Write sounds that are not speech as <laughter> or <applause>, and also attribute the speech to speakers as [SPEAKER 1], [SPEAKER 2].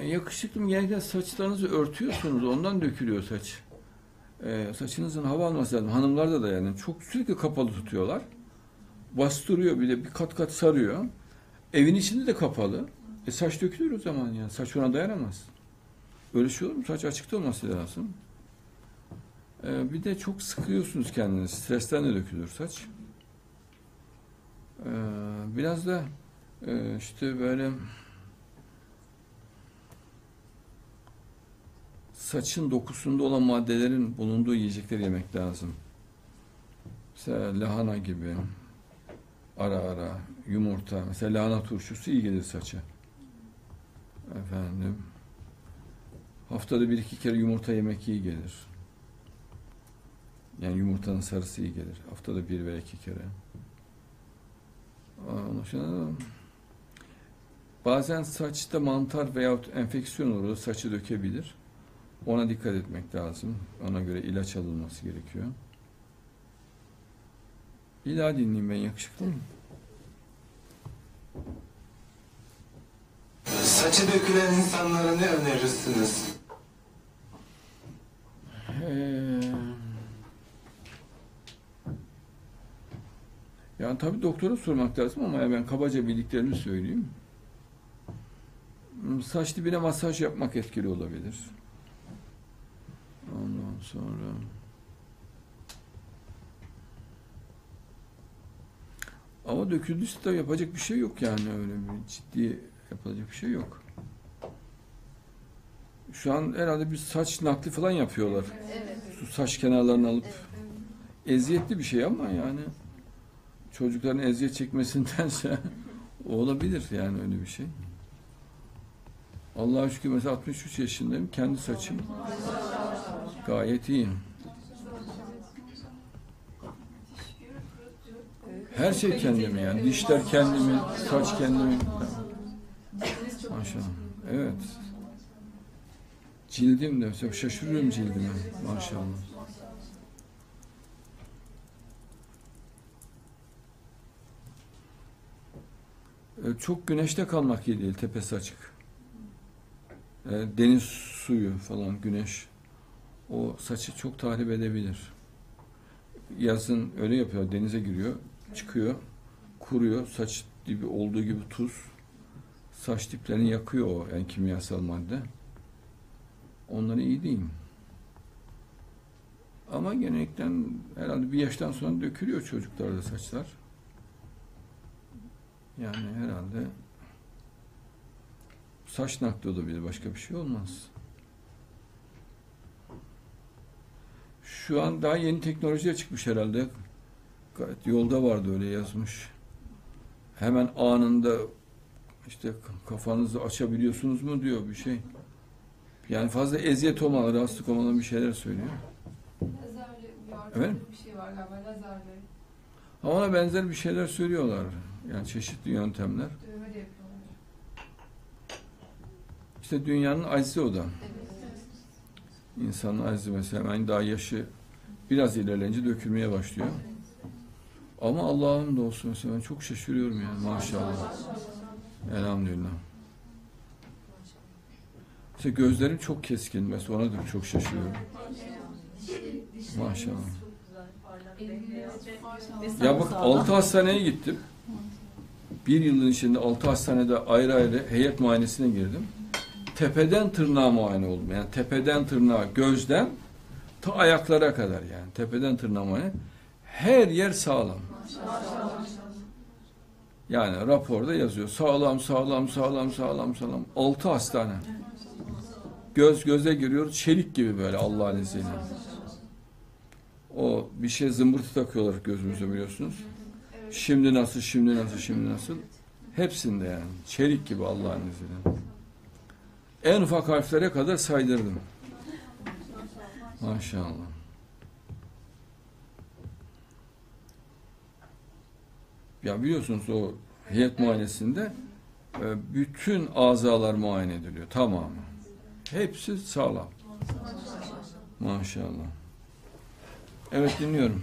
[SPEAKER 1] E, yakışıklım genellikle saçlarınızı örtüyorsunuz. Ondan dökülüyor saç. E, saçınızın hava alması lazım. Hanımlarda da yani çok sürekli kapalı tutuyorlar. Bastırıyor bir de bir kat kat sarıyor. Evin içinde de kapalı. E saç dökülür o zaman yani. Saç ona dayanamaz. Öyle şey olur mu? Saç açıkta olması lazım. E, bir de çok sıkıyorsunuz kendinizi. Stresten de dökülür saç. E, biraz da e, işte böyle saçın dokusunda olan maddelerin bulunduğu yiyecekleri yemek lazım. Mesela lahana gibi, ara ara, yumurta. Mesela lahana turşusu iyi gelir saça. Efendim, haftada bir iki kere yumurta yemek iyi gelir. Yani yumurtanın sarısı iyi gelir. Haftada bir veya iki kere. Sonra bazen saçta mantar veyahut enfeksiyon olur, saçı dökebilir. Ona dikkat etmek lazım. Ona göre ilaç alınması gerekiyor. Bir daha dinleyeyim ben yakışıklı mı?
[SPEAKER 2] Saçı dökülen insanlara ne önerirsiniz?
[SPEAKER 1] Ee, yani tabii doktora sormak lazım ama ben kabaca bildiklerimi söyleyeyim. Hmm, Saç dibine masaj yapmak etkili olabilir. Ondan sonra ama döküldüyse tabii yapacak bir şey yok yani öyle bir ciddi yapılacak bir şey yok. Şu an herhalde bir saç nakli falan yapıyorlar.
[SPEAKER 3] Evet.
[SPEAKER 1] Şu saç kenarlarını alıp eziyetli bir şey ama yani çocukların eziyet çekmesindense <laughs> o olabilir yani öyle bir şey. Allah'a şükür mesela 63 yaşındayım. Kendi saçım gayet iyi. Her şey kendimin yani. Dişler kendimin, saç kendimin. Maşallah. Evet. Cildim de şaşırıyorum cildime. Maşallah. Ee, Çok güneşte kalmak iyi değil, tepesi açık. Ee, Deniz suyu falan, güneş o saçı çok tahrip edebilir. Yazın öyle yapıyor, denize giriyor, çıkıyor, kuruyor, saç dibi olduğu gibi tuz, saç diplerini yakıyor o yani kimyasal madde. Onları iyi değil. Ama genellikle herhalde bir yaştan sonra dökülüyor çocuklarda saçlar. Yani herhalde saç nakli olabilir. Başka bir şey olmaz. Şu an daha yeni teknolojiye çıkmış herhalde. Gayet yolda vardı öyle yazmış. Hemen anında işte kafanızı açabiliyorsunuz mu diyor bir şey. Yani fazla eziyet olmadan, rahatsızlık olmadan bir şeyler söylüyor. Efendim?
[SPEAKER 3] bir şey var galiba lazerli.
[SPEAKER 1] Ama ona benzer bir şeyler söylüyorlar. Yani çeşitli yöntemler.
[SPEAKER 3] Dövme de yapıyorlar.
[SPEAKER 1] İşte dünyanın acizi o da.
[SPEAKER 3] Evet.
[SPEAKER 1] İnsanın acizi mesela yani daha yaşı biraz ilerleyince dökülmeye başlıyor. Ama Allah'ım da olsun ben çok şaşırıyorum yani maşallah. Elhamdülillah. İşte gözlerim çok keskin mesela ona da çok şaşırıyorum. Maşallah. Ya bak altı hastaneye gittim. Bir yılın içinde altı hastanede ayrı ayrı heyet muayenesine girdim. Tepeden tırnağa muayene oldum. Yani tepeden tırnağa, gözden ta ayaklara kadar yani. Tepeden tırnağa muayene. Her yer sağlam. Yani raporda yazıyor. Sağlam, sağlam, sağlam, sağlam, sağlam. Altı hastane. Göz göze giriyor. Çelik gibi böyle Allah'ın izniyle. O bir şey zımbırtı takıyorlar gözümüze biliyorsunuz. Şimdi nasıl, şimdi nasıl, şimdi nasıl? Hepsinde yani. Çelik gibi Allah'ın izniyle. En ufak harflere kadar saydırdım. Maşallah. Ya biliyorsunuz o heyet muayenesinde e, bütün azalar muayene ediliyor. Tamamı. Hepsi sağlam. Maşallah. Evet dinliyorum.